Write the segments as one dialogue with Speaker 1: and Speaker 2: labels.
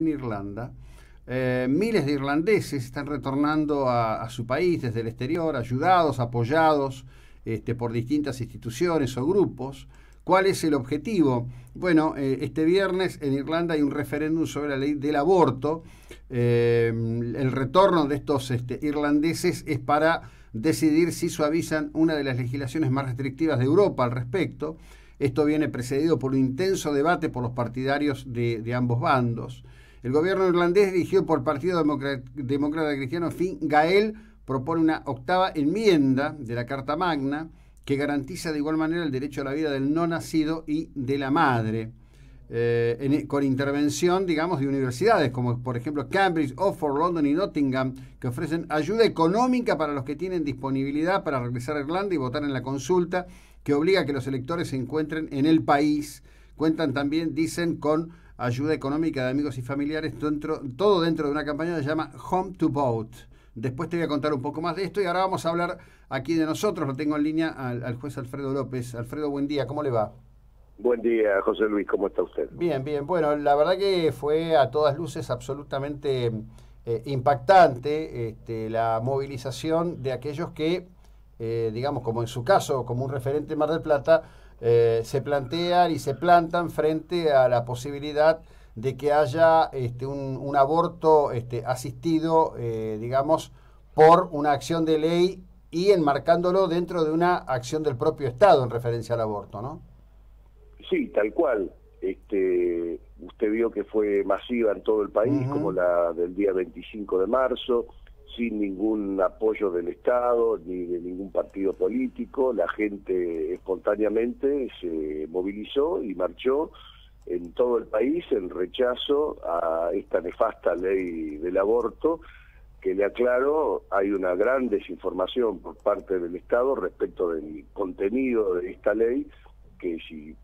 Speaker 1: en Irlanda. Eh, miles de irlandeses están retornando a, su país desde el exterior, ayudados, apoyados este, por distintas instituciones o grupos. ¿Cuál es el objetivo? Bueno, eh, este viernes en Irlanda hay un referéndum sobre la ley del aborto. Eh, el retorno de estos este, irlandeses es para decidir si suavizan una de las legislaciones más restrictivas de Europa al respecto. Esto viene precedido por un intenso debate por los partidarios de, ambos bandos. El gobierno irlandés, dirigido por Partido Demócrata, Cristiano Fin Gael, propone una octava enmienda de la Carta Magna que garantiza de igual manera el derecho a la vida del no nacido y de la madre. Eh, con intervención, digamos, de universidades como por ejemplo Cambridge, Oxford, London y Nottingham, que ofrecen ayuda económica para los que tienen disponibilidad para regresar a Irlanda y votar en la consulta que obliga a que los electores se encuentren en el país. Cuentan también, dicen, con ayuda económica de amigos y familiares, dentro, todo dentro de una campaña que se llama Home to Vote. Después te voy a contar un poco más de esto y ahora vamos a hablar aquí de nosotros. Lo tengo en línea al, juez Alfredo López. Alfredo, buen día, ¿cómo le va?
Speaker 2: Buen día, José Luis, ¿cómo está usted?
Speaker 1: Bien, bien. Bueno, la verdad que fue a todas luces absolutamente eh, impactante este, la movilización de aquellos que eh, digamos, como en su caso, como un referente Mar del Plata, eh, se plantean y se plantan frente a la posibilidad de que haya este, un, aborto este, asistido, eh, digamos, por una acción de ley y enmarcándolo dentro de una acción del propio Estado en referencia al aborto, ¿no?
Speaker 2: Sí, tal cual. Este, usted vio que fue masiva en todo el país, como la del día 25 de marzo sin ningún apoyo del Estado ni de ningún partido político, la gente espontáneamente se movilizó y marchó en todo el país en rechazo a esta nefasta ley del aborto, que le aclaro, hay una gran desinformación por parte del Estado respecto del contenido de esta ley, que si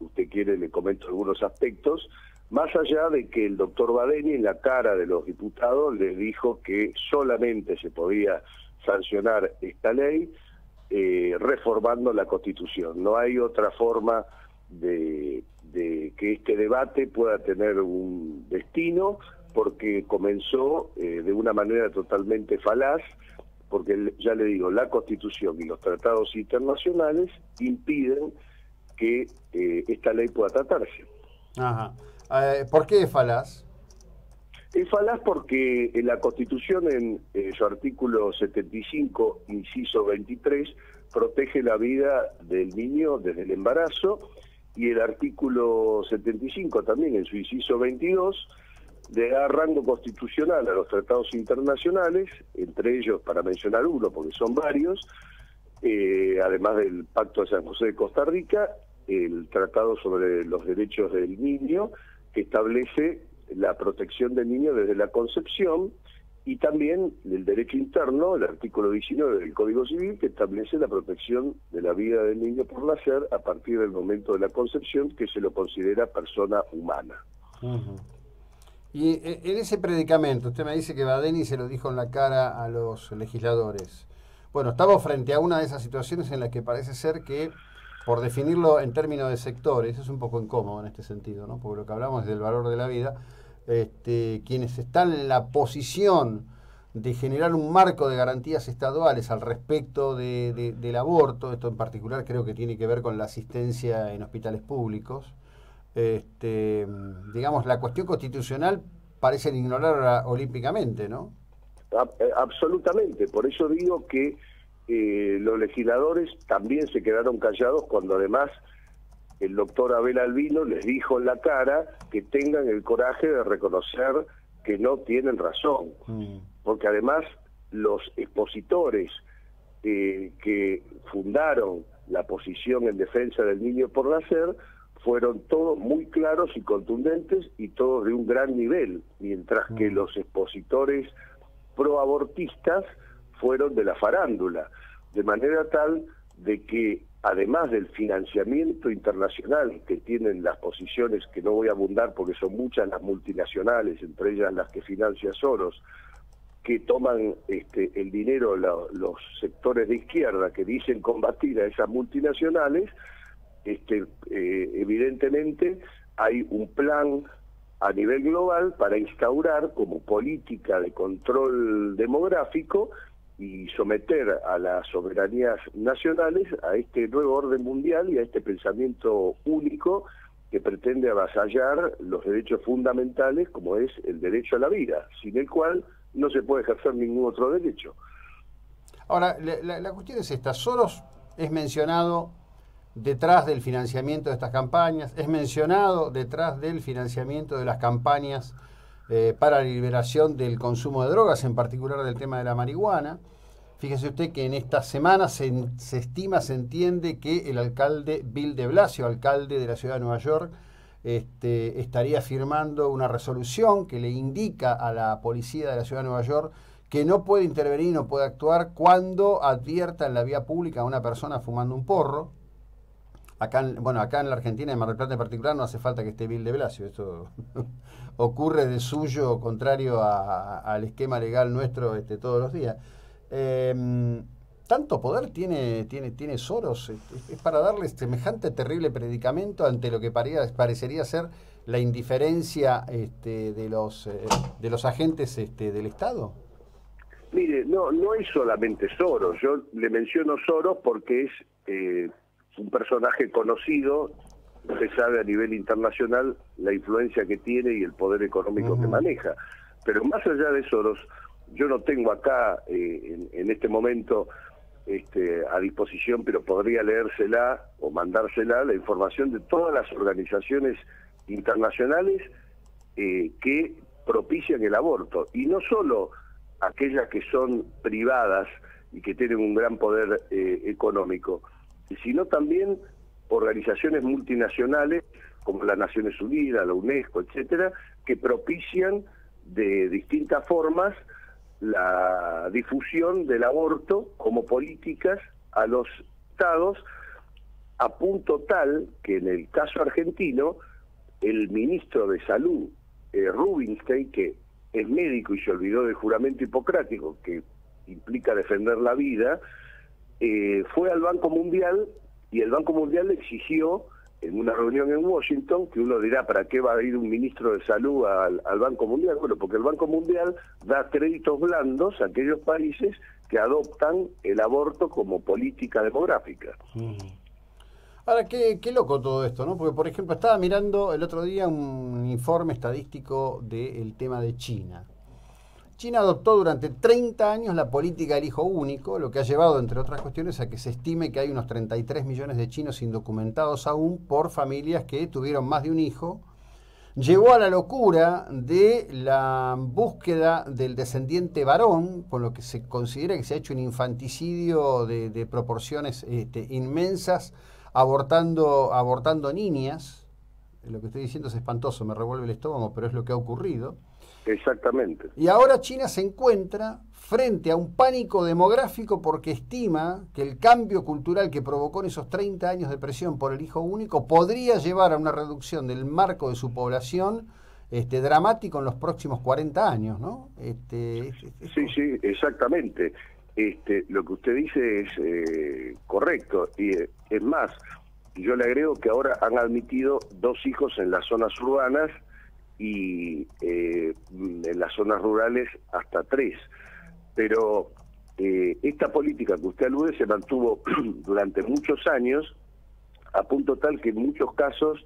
Speaker 2: usted quiere le comento algunos aspectos, más allá de que el doctor Badeni en la cara de los diputados les dijo que solamente se podía sancionar esta ley eh, reformando la Constitución. No hay otra forma de, que este debate pueda tener un destino porque comenzó eh, de una manera totalmente falaz, porque ya le digo, la Constitución y los tratados internacionales impiden que esta ley pueda tratarse.
Speaker 1: Ajá. Eh, ¿Por qué es falaz?
Speaker 2: Es falaz porque en la Constitución, en, su artículo 75, inciso 23, protege la vida del niño desde el embarazo y el artículo 75 también, en su inciso 22, le da rango constitucional a los tratados internacionales, entre ellos, para mencionar uno, porque son varios, eh, además del Pacto de San José de Costa Rica, el Tratado sobre los Derechos del Niño, que establece la protección del niño desde la concepción y también el derecho interno, el artículo 19 del Código Civil, que establece la protección de la vida del niño por nacer a partir del momento de la concepción, que se lo considera persona humana.
Speaker 1: Y eh, en ese predicamento, usted me dice que Badeni se lo dijo en la cara a los legisladores. Bueno, estamos frente a una de esas situaciones en las que parece ser que por definirlo en términos de sectores, es un poco incómodo en este sentido, ¿no? porque lo que hablamos es del valor de la vida, este, quienes están en la posición de generar un marco de garantías estaduales al respecto del aborto, esto en particular creo que tiene que ver con la asistencia en hospitales públicos, este, digamos, la cuestión constitucional parece ignorarla olímpicamente, ¿no?
Speaker 2: Eh, absolutamente, por eso digo que eh, los legisladores también se quedaron callados cuando además el doctor Abel Albino les dijo en la cara que tengan el coraje de reconocer que no tienen razón, mm. porque además los expositores eh, que fundaron la posición en defensa del niño por nacer fueron todos muy claros y contundentes y todos de un gran nivel, mientras que mm. los expositores proabortistas fueron de la farándula, de manera tal de que además del financiamiento internacional que tienen las posiciones, que no voy a abundar porque son muchas las multinacionales, entre ellas las que financia Soros, que toman este, el dinero los sectores de izquierda que dicen combatir a esas multinacionales, este, eh, evidentemente hay un plan a nivel global para instaurar como política de control demográfico y someter a las soberanías nacionales a este nuevo orden mundial y a este pensamiento único que pretende avasallar los derechos fundamentales como es el derecho a la vida, sin el cual no se puede ejercer ningún otro derecho.
Speaker 1: Ahora, la, cuestión es esta, Soros es mencionado detrás del financiamiento de estas campañas, es mencionado detrás del financiamiento de las campañas eh, para la liberación del consumo de drogas, en particular del tema de la marihuana. Fíjese usted que en esta semana se, estima, se entiende que el alcalde Bill de Blasio, alcalde de la ciudad de Nueva York, este, estaría firmando una resolución que le indica a la policía de la ciudad de Nueva York que no puede intervenir, no puede actuar cuando advierta en la vía pública a una persona fumando un porro. Acá, bueno, acá en la Argentina, en Mar del Plata en particular, no hace falta que esté Bill de Blasio. Esto ocurre de suyo, contrario al esquema legal nuestro este, todos los días. Em, ¿Tanto poder tiene, tiene, tiene Soros? ¿Es, para darle semejante terrible predicamento ante lo que parecería ser la indiferencia este, de, los, eh, de los agentes este, del Estado?
Speaker 2: Mire, no, no es solamente Soros. Yo le menciono Soros porque es eh, un personaje conocido. Usted sabe a nivel internacional la influencia que tiene y el poder económico que maneja. Pero más allá de Soros, yo no tengo acá eh, en, este momento este, a disposición, pero podría leérsela o mandársela la información de todas las organizaciones internacionales eh, que propician el aborto. Y no solo aquellas que son privadas y que tienen un gran poder eh, económico, sino también organizaciones multinacionales como las Naciones Unidas, la UNESCO, etcétera, que propician de distintas formas la difusión del aborto como políticas a los estados a punto tal que en el caso argentino el ministro de salud eh, Rubinstein que es médico y se olvidó del juramento hipocrático que implica defender la vida eh, fue al Banco Mundial y el Banco Mundial exigió en una reunión en Washington, que uno dirá, ¿para qué va a ir un ministro de salud al, Banco Mundial? Bueno, porque el Banco Mundial da créditos blandos a aquellos países que adoptan el aborto como política demográfica. Mm.
Speaker 1: Ahora, qué, qué loco todo esto, ¿no? Porque, por ejemplo, estaba mirando el otro día un informe estadístico del tema de China. China adoptó durante 30 años la política del hijo único, lo que ha llevado, entre otras cuestiones, a que se estime que hay unos 33 millones de chinos indocumentados aún por familias que tuvieron más de un hijo. Llevó a la locura de la búsqueda del descendiente varón, por lo que se considera que se ha hecho un infanticidio de, proporciones este, inmensas, abortando, abortando niñas. Lo que estoy diciendo es espantoso, me revuelve el estómago, pero es lo que ha ocurrido.
Speaker 2: Exactamente.
Speaker 1: Y ahora China se encuentra frente a un pánico demográfico porque estima que el cambio cultural que provocó en esos 30 años de presión por el hijo único podría llevar a una reducción del marco de su población este, dramático en los próximos 40 años, ¿no? Este,
Speaker 2: sí, sí, exactamente. Este, lo que usted dice es eh, correcto. Y eh, es más, yo le agrego que ahora han admitido dos hijos en las zonas urbanas y eh, en las zonas rurales hasta tres. Pero eh, esta política que usted alude se mantuvo durante muchos años a punto tal que en muchos casos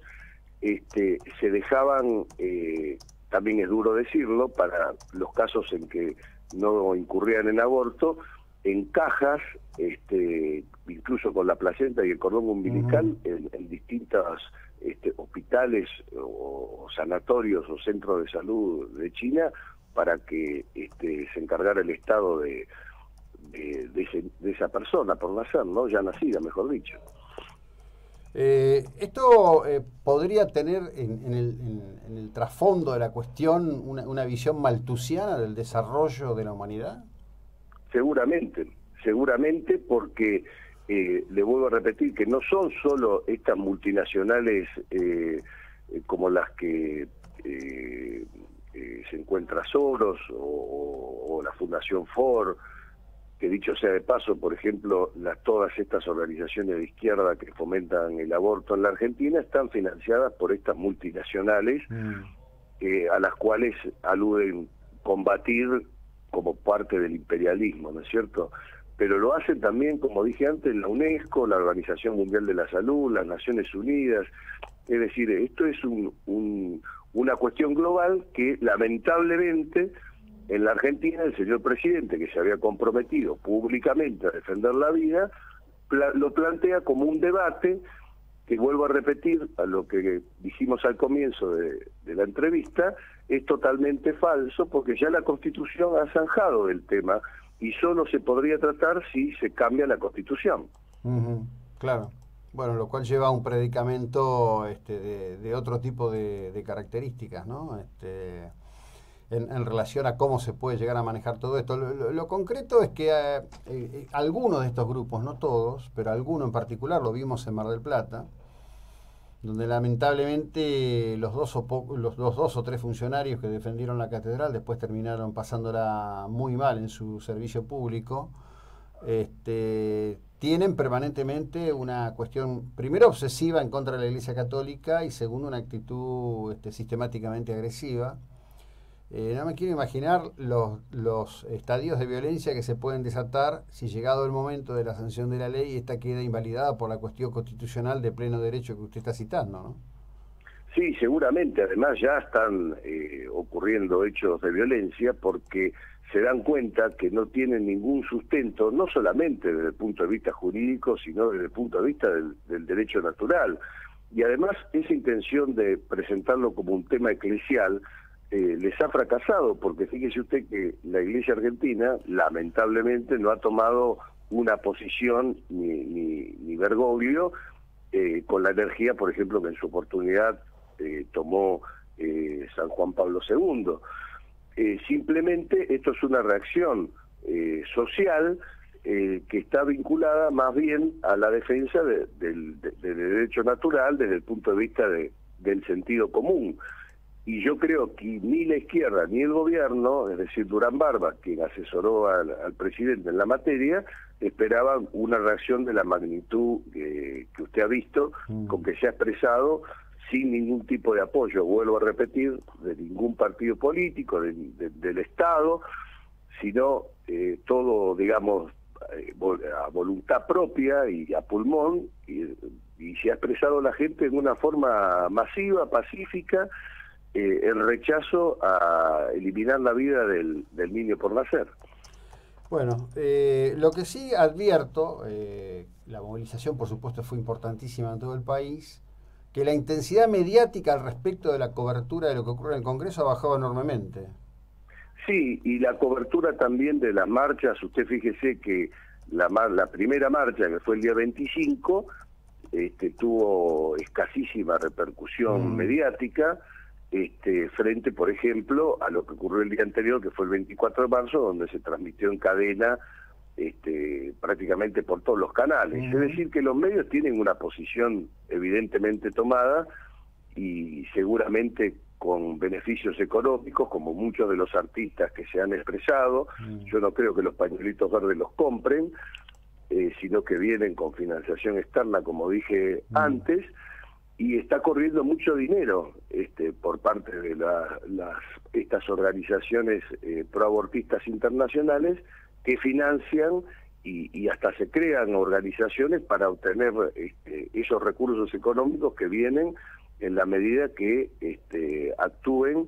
Speaker 2: este, se dejaban, eh, también es duro decirlo, para los casos en que no incurrían en aborto, en cajas, este, incluso con la placenta y el cordón umbilical, en, en distintas este, hospitales o sanatorios o centros de salud de China para que este, se encargara el Estado de, de, esa persona por nacer, ¿no? ya nacida, mejor dicho.
Speaker 1: Eh, ¿Esto eh, podría tener en, el, trasfondo de la cuestión una, una visión maltusiana del desarrollo de la humanidad?
Speaker 2: Seguramente, seguramente porque eh, le vuelvo a repetir que no son solo estas multinacionales eh, eh, como las que se encuentra Soros o, la Fundación Ford, que dicho sea de paso, por ejemplo, las, todas estas organizaciones de izquierda que fomentan el aborto en la Argentina están financiadas por estas multinacionales. Mm. eh, a las cuales aluden combatir como parte del imperialismo, ¿no es cierto? Pero lo hacen también, como dije antes, la UNESCO, la Organización Mundial de la Salud, las Naciones Unidas. Es decir, esto es un, una cuestión global que lamentablemente en la Argentina el señor presidente, que se había comprometido públicamente a defender la vida, lo plantea como un debate que vuelvo a repetir a lo que dijimos al comienzo de, la entrevista, es totalmente falso porque ya la Constitución ha zanjado el tema y solo se podría tratar si se cambia la Constitución.
Speaker 1: claro. Bueno, lo cual lleva a un predicamento este, de, otro tipo de, características, ¿no? Este, en, relación a cómo se puede llegar a manejar todo esto. Lo, concreto es que eh, eh, algunos de estos grupos, no todos, pero algunos en particular, lo vimos en Mar del Plata, donde lamentablemente los dos, o los, dos o tres funcionarios que defendieron la catedral después terminaron pasándola muy mal en su servicio público, este, tienen permanentemente una cuestión, primero obsesiva en contra de la Iglesia Católica y segundo una actitud este, sistemáticamente agresiva eh, no me quiero imaginar los, los estadios de violencia que se pueden desatar si llegado el momento de la sanción de la ley esta queda invalidada por la cuestión constitucional de pleno derecho que usted está citando, ¿no?
Speaker 2: Sí, seguramente. Además ya están eh, ocurriendo hechos de violencia porque se dan cuenta que no tienen ningún sustento, no solamente desde el punto de vista jurídico, sino desde el punto de vista del, del derecho natural. Y además esa intención de presentarlo como un tema eclesial eh, les ha fracasado, porque fíjese usted que la Iglesia Argentina lamentablemente no ha tomado una posición ni, ni, ni Bergoglio eh, con la energía, por ejemplo, que en su oportunidad eh, tomó San Juan Pablo II. simplemente esto es una reacción social que está vinculada más bien a la defensa del derecho natural desde el punto de vista del sentido común y yo creo que ni la izquierda ni el gobierno, es decir, Durán Barba, quien asesoró al, presidente en la materia, esperaban una reacción de la magnitud que usted ha visto, mm. con que se ha expresado sin ningún tipo de apoyo, vuelvo a repetir, de ningún partido político, del Estado, sino eh, todo, digamos, eh, a voluntad propia y a pulmón, y, y se ha expresado la gente en una forma masiva, pacífica, eh, el rechazo a eliminar la vida del, niño por nacer.
Speaker 1: Bueno, eh, lo que sí advierto, eh, la movilización por supuesto fue importantísima en todo el país, que la intensidad mediática al respecto de la cobertura de lo que ocurre en el Congreso ha bajado enormemente.
Speaker 2: Sí, y la cobertura también de las marchas, usted fíjese que la, la primera marcha, que fue el día 25, este, tuvo escasísima repercusión mm. mediática, este, frente, por ejemplo, a lo que ocurrió el día anterior, que fue el 24 de marzo, donde se transmitió en cadena este, prácticamente por todos los canales. Es decir, que los medios tienen una posición evidentemente tomada y seguramente con beneficios económicos, como muchos de los artistas que se han expresado. Yo no creo que los pañuelitos verdes los compren, eh, sino que vienen con financiación externa, como dije antes y está corriendo mucho dinero este, por parte de las estas organizaciones eh, proabortistas internacionales que financian y, hasta se crean organizaciones para obtener este, esos recursos económicos que vienen en la medida que este, actúen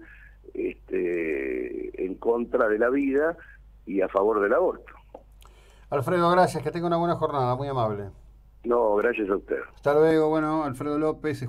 Speaker 2: este, en contra de la vida y a favor del aborto.
Speaker 1: Alfredo, gracias, que tenga una buena jornada, muy amable.
Speaker 2: No, gracias a usted.
Speaker 1: Hasta luego, bueno, Alfredo López.